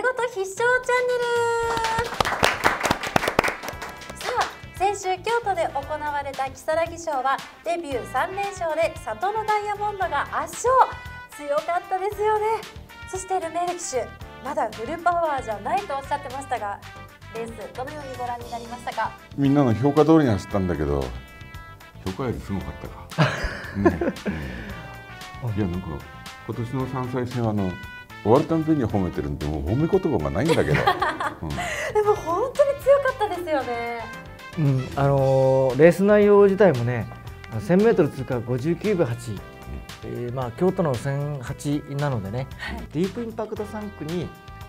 さあ先週京都で行われた如月賞はデビュー3連勝で里のダイヤモンドが圧勝強かったですよね。そしてルメール騎手まだフルパワーじゃないとおっしゃってましたがレースどのようにご覧になりましたか？みんなの評価通りに走ったんだけど。評価よりすごかったか、ね うん、いやなんか今年の3歳戦はあの終わるたんびに褒めてるんでもう褒め言葉がないんだけど、うん、でも本当に強かったですよね、うん、あのー、レース内容自体もね 1000m 通過59秒8、うん。えーまあ、京都の1008なのでね、はい、ディープインパクト3区に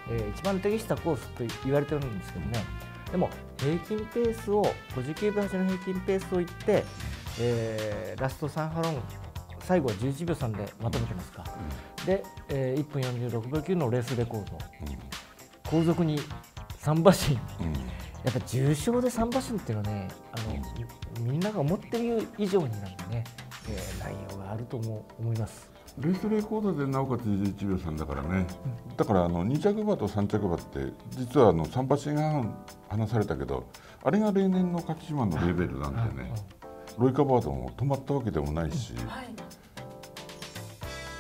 えー、一番適したコースと言われてるんですけどね。でも平均ペースを59秒8の平均ペースをいって、えー、ラスト3ハロン最後は11秒3でまとめてますか、うん、で、えー、1分46秒9のレースレコード、うん、後続に3馬身、うん、やっぱ重賞で3馬身っていうのはねあのみんなが思ってる以上になんでね、えー、内容があると思思います。レースレコードでなおかつ11秒3だからね、だからあの2着馬と3着馬って実はあの3馬身が離されたけどあれが例年の勝ち馬のレベルなんでね、ロイカバードも止まったわけでもないし、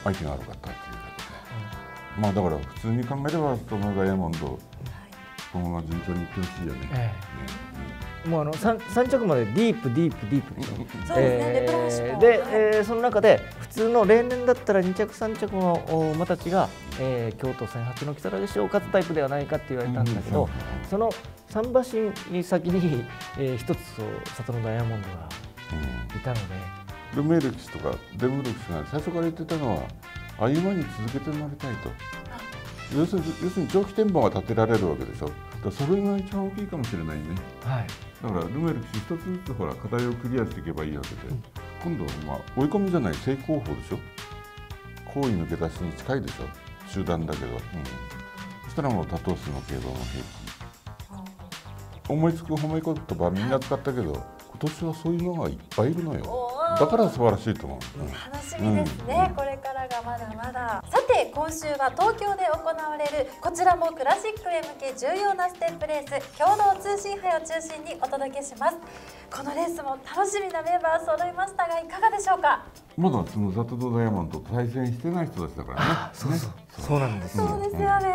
相手が悪かったっていうだけで、まあだから普通に考えればそのダイヤモンド、このまま順調にいってほしいよね。ね。もうあの 3, 3着までディープディープディープでしょ。えー、で、えー、その中で普通の例年だったら2着3着の馬たちが、えー、京都1008の木更津賞を勝つタイプではないかって言われたんだけど、その3馬身先に、えー、一つ里のダイヤモンドがいたので、ルメール騎士とかデムル騎士が最初から言ってたのはああいう馬に続けてもらいたいと。要するに要するに長期展望が立てられるわけでしょ。だそれが一番大きいかもしれないね。はい。だからルメール騎士一つずつほら課題をクリアしていけばいいわけで、うん、今度まあ追い込みじゃない正攻法でしょ。行為抜け出しに近いでしょ。集団だけど、うん、そしたらもう多頭数の競馬の平気思いつく褒め言葉みんな使ったけど今年はそういうのがいっぱいいるのよ。だから素晴らしいと思う、うん、楽しみですね、うん、これからがまだまだ。さて今週は東京で行われるこちらもクラシックへ向け重要なステップレース共同通信杯を中心にお届けします。このレースも楽しみなメンバー揃いましたがいかがでしょうか？まだそのザトドダイヤモンドと対戦してない人たちだからね。そうそう。そうなんですそうですよね、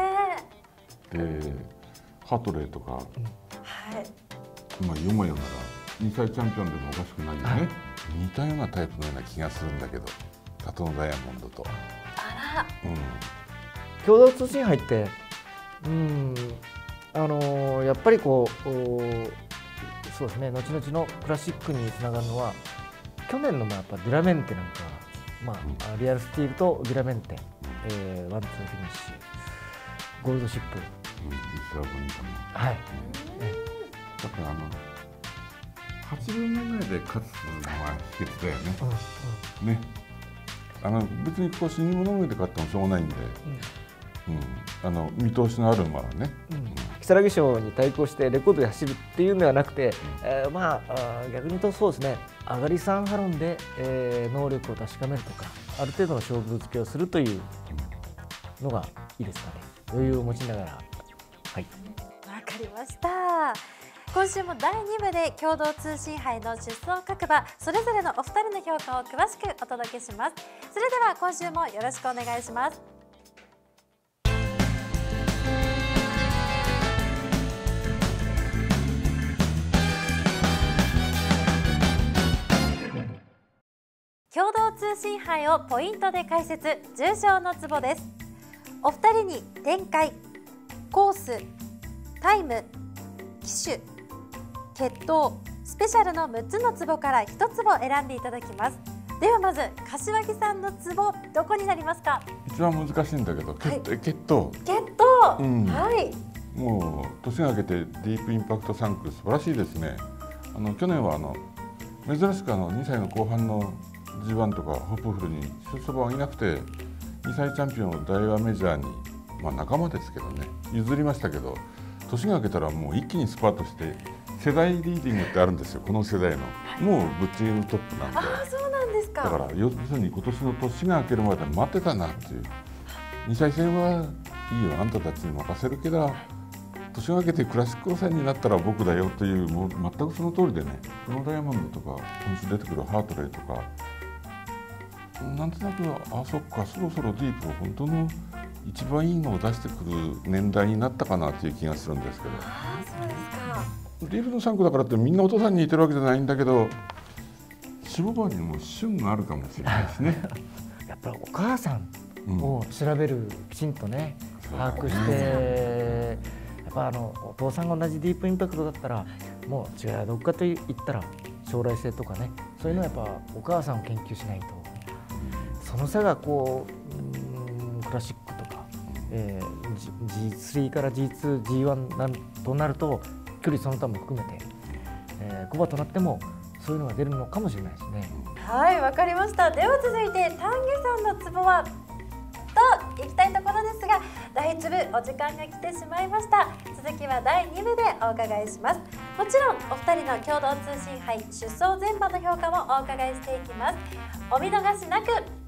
でハトレーとか、はい。まあよもやなら2歳チャンピオンでもおかしくないよね、はい似たようなタイプのような気がするんだけど里のダイヤモンドと。あら、うん、共同通信杯ってうん。あのー、やっぱりこうそうですね。後々のクラシックにつながるのは去年のまあやっぱドゥラメンテなんかまあ、うん、リアルスティールとドゥラメンテ、うん、えー、ワンツーフィニッシュ。ゴールドシップ、うん、イスラボニタはい、うん、だからあの8分目ぐらいで勝つのが秘訣だよね。うんうん、ね。あの別にこう死に物狂いで勝ってもしょうがないんで、うん、うん、あの見通しのある馬はね。如月賞に対抗してレコードで走るっていうのではなくて、えー、まあ逆に言うとそうですね。上がり3ハロンで、えー、能力を確かめるとかある程度の勝負付けをするというのがいいですかね。余裕を持ちながら。はい。わかりました今週も第2部で共同通信杯の出走各馬それぞれのお二人の評価を詳しくお届けします。それでは今週もよろしくお願いします。共同通信杯をポイントで解説重賞のツボです。お二人に展開コースタイム機種血統スペシャルの6つのツボから1つを選んでいただきます。ではまず柏木さんのツボどこになりますか？一番難しいんだけど血,、はい、血統血統、うん、はい。もう年が明けてディープインパクト3区素晴らしいですね。あの去年はあの珍しくあの2歳の後半の G1 とかホップフルに出走馬がいなくて2歳チャンピオンを大和メジャーにまあ仲間ですけどね譲りましたけど年が明けたらもう一気にスパートして世代リーディングってあるんですよこの世代の、はい、もうぶっちぎりのトップなんで。あそうなんですか。だから要するに今年の年が明けるまで待ってたなっていう。2歳戦はいいよあんたたちに任せるけど年が明けてクラシック路線になったら僕だよというもう全くその通りでねこのダイヤモンドとか今週出てくるハートレイとかなんとなくあそっかそろそろディープを本当の一番いいのを出してくる年代になったかなという気がするんですけど。あそうですか。ディープの3区だからってみんなお父さんに似てるわけじゃないんだけど下場にも旬があるかもしれないですね。やっぱりお母さんうんを調べるきちんとね、把握してやっぱあのお父さんが同じディープインパクトだったらもう違いはどっかと言ったら将来性とかね。そういうのはやっぱお母さんを研究しないと。その差がこううーんクラシックえー、G3 から G2G1 なんとなると距離その他も含めて、えー、コバとなってもそういうのが出るのかもしれないですね。はいわかりました。では続いて丹下さんのツボはといきたいところですが第1部お時間が来てしまいました。続きは第2部でお伺いします。もちろんお二人の共同通信杯出走全場の評価もお伺いしていきます。お見逃しなく。